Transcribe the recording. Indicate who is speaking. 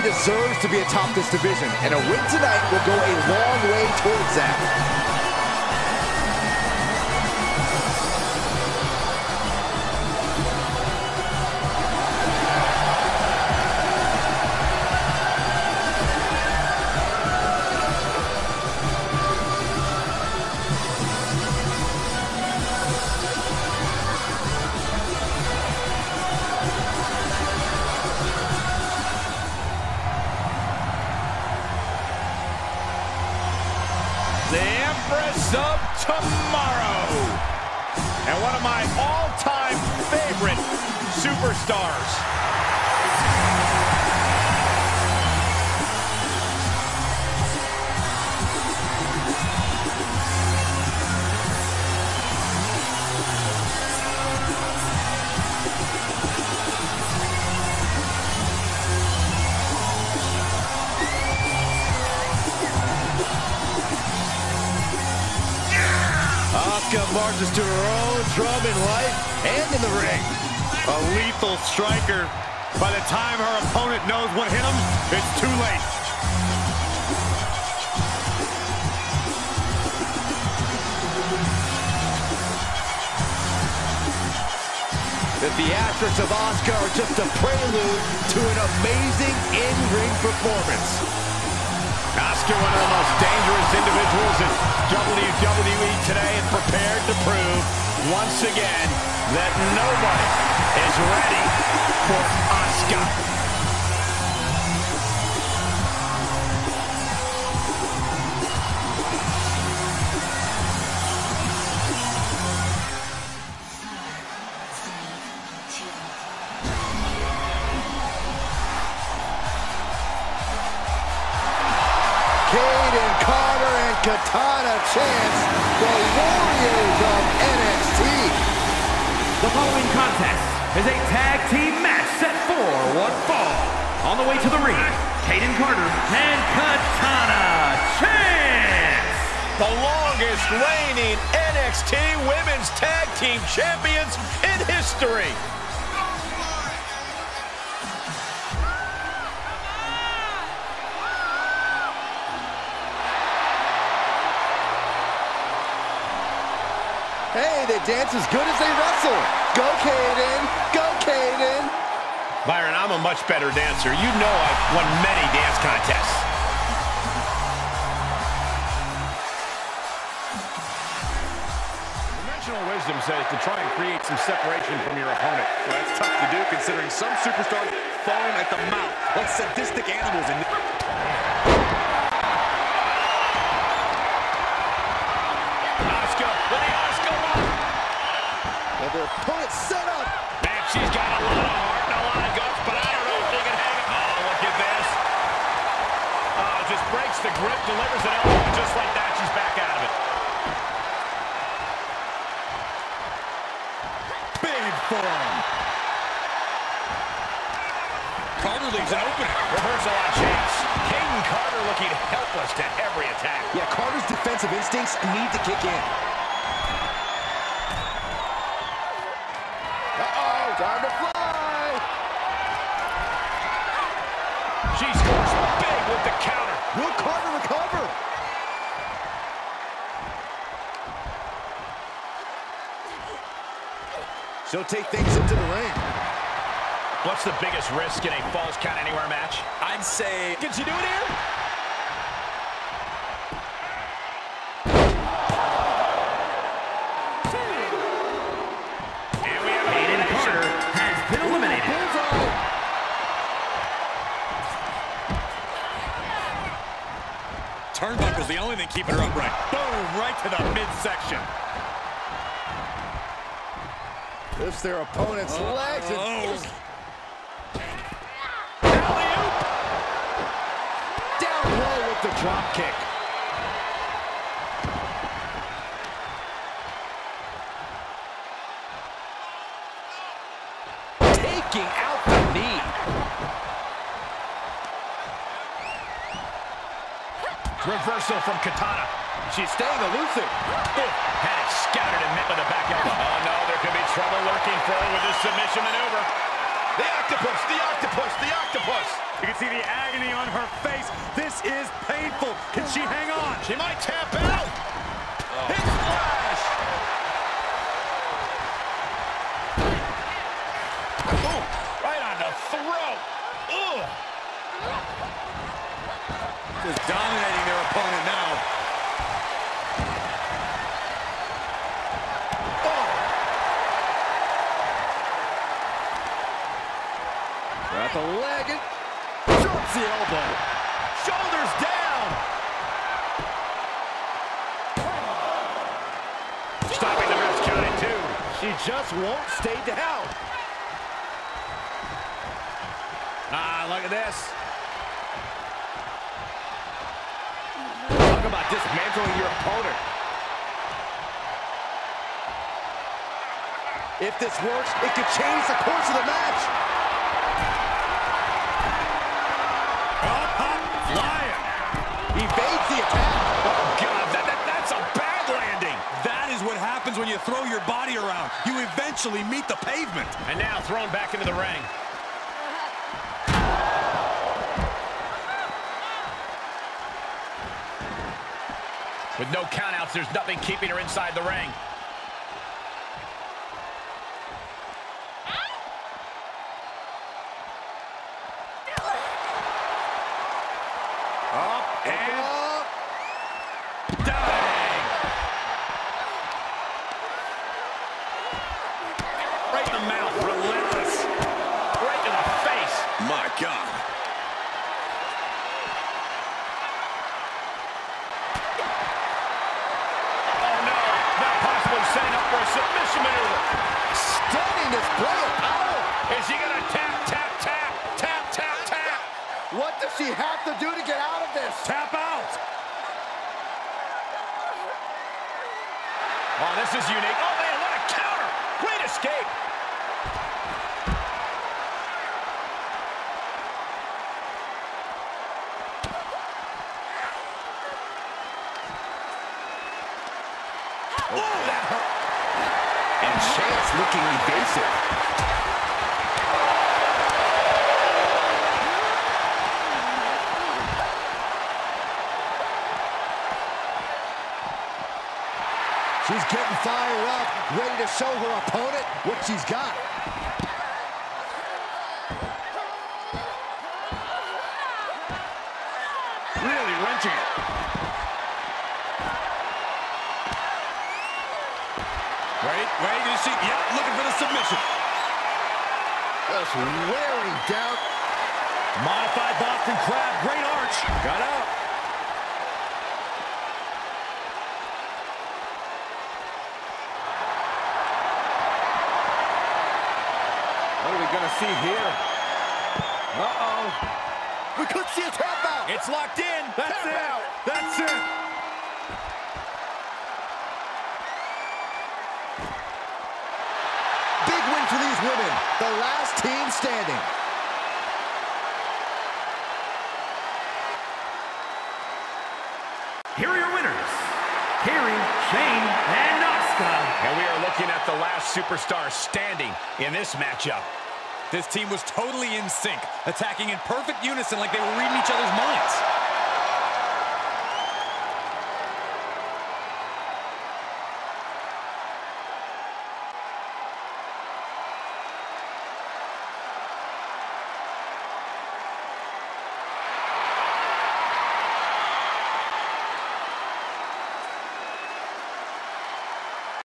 Speaker 1: She deserves to be atop this division, and a win tonight will go a long way towards that.
Speaker 2: Superstars.
Speaker 1: Marches to her own drum in life and in the ring.
Speaker 2: A lethal striker. By the time her opponent knows what hit him, it's too late.
Speaker 1: The theatrics of Asuka are just a prelude to an amazing in-ring performance.
Speaker 2: Asuka one of the most dangerous individuals in WWE today, and prepared to prove once again that nobody is ready for Asuka.
Speaker 1: Carter and Katana Chance, the Warriors of NXT.
Speaker 3: The following contest is a tag team match set for one fall. On the way to the ring, Kayden Carter and Katana Chance.
Speaker 2: The longest reigning NXT Women's Tag Team Champions in history.
Speaker 1: Hey, dance as good as they wrestle. Go, Kayden. Go, Kayden.
Speaker 2: Byron, I'm a much better dancer. You know I've won many dance contests. Conventional wisdom says to try and create some separation from your opponent.
Speaker 4: Well, that's tough to do considering some superstars foam at the mouth like sadistic animals. And Form.
Speaker 2: Carter leaves an opening. Reversal on chance. Kayden Carter looking helpless to every attack.
Speaker 1: Yeah, Carter's defensive instincts need to kick in. Oh, Time to fly!
Speaker 2: She scores big with the counter.
Speaker 1: Will Carter recover? She'll take things into the ring.
Speaker 2: What's the biggest risk in a Falls Count Anywhere match?
Speaker 4: I'd say...
Speaker 2: Can she do it here? Turnbuckle's the only thing keeping her upright. Boom, right to the midsection.
Speaker 1: Lifts their opponent's
Speaker 2: oh,
Speaker 1: legs. And...
Speaker 2: Oh.
Speaker 1: Down low with the drop kick. Taking out the knee.
Speaker 2: Reversal from Katana. She's staying elusive. Had it scattered and met with a back elbow. Oh, no, there could be trouble lurking for her with this submission maneuver. The octopus, the octopus, the octopus.
Speaker 4: You can see the agony on her face. This is painful. Can she hang on?
Speaker 2: She might tap out. Oh. Hip splash. Boom. Right on the throat. Ugh.
Speaker 1: Just dominating their opponent now. At the leg and drops the elbow.
Speaker 2: Shoulders down. Stopping the rest counting two.
Speaker 1: She just won't stay down.
Speaker 2: Ah, look at this.
Speaker 1: Talk about dismantling your opponent. If this works, it could change the course of the match.
Speaker 4: When you throw your body around. You eventually meet the pavement.
Speaker 2: And now thrown back into the ring. With no countouts, there's nothing keeping her inside the ring. Up and
Speaker 1: Up.
Speaker 2: Dang! Right in the mouth, relentless. Right in the face.
Speaker 1: My God.
Speaker 2: Oh no, not possibly setting up for a submission maneuver.
Speaker 1: Stunning display of power.
Speaker 2: Is he gonna tap, tap, tap, tap, tap, tap?
Speaker 1: What does she have to do to get out of this?
Speaker 2: Tap out. Oh, this is unique. Oh man, what a counter! Great escape. Oh, that hurt.
Speaker 1: And Chance looking evasive. She's getting fired up, ready to show her opponent what she's got.
Speaker 2: Really wrenching it.
Speaker 4: Wait, wait, you see, yep, looking for the submission.
Speaker 1: Just wearing down.
Speaker 4: Modified Boston Crab, great arch. Got out.
Speaker 1: What are we going to see here? Uh-oh. We could see a tap out.
Speaker 4: It's locked in. That's
Speaker 1: Tap
Speaker 4: it.
Speaker 1: out.
Speaker 4: That's it.
Speaker 1: Big win for these women. The last team standing.
Speaker 3: Here are your winners, Kairi, Sane, and Asuka.
Speaker 2: And we are looking at the last superstar standing in this matchup.
Speaker 4: This team was totally in sync, attacking in perfect unison like they were reading each other's minds.